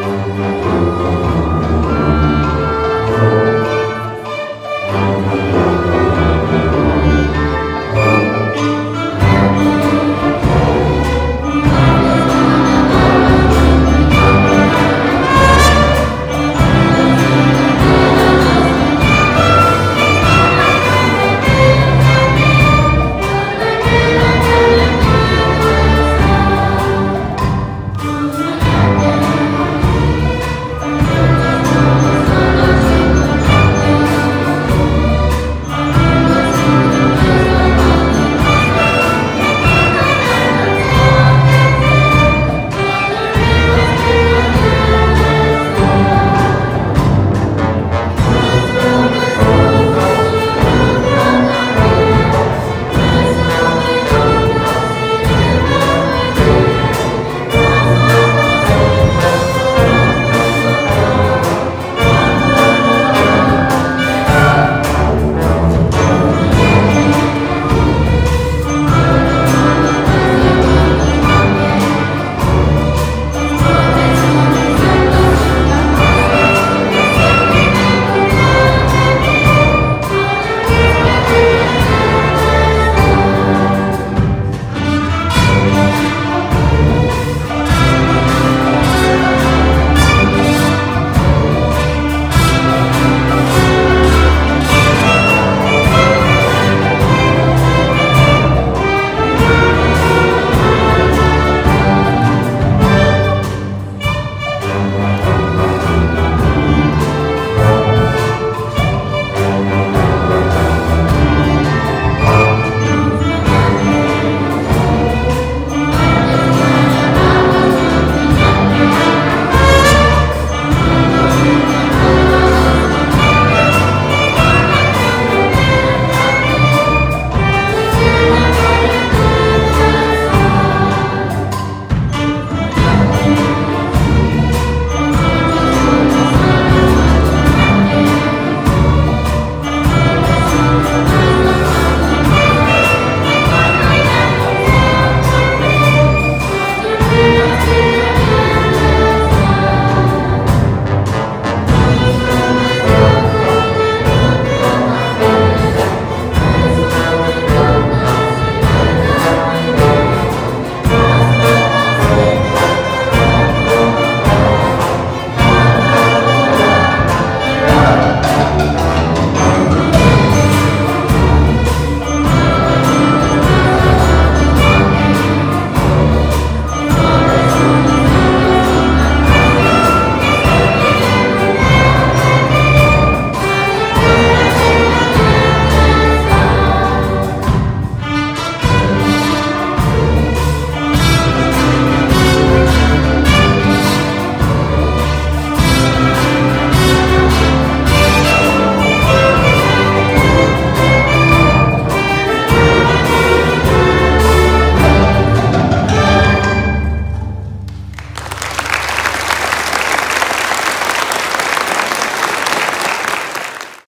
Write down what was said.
Música